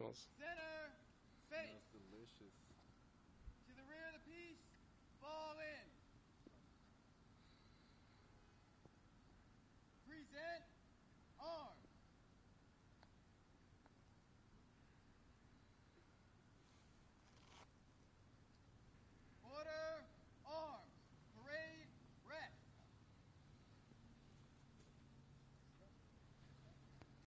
smells. Center. Face. Smells delicious. To the rear of the piece. Fall in. Present.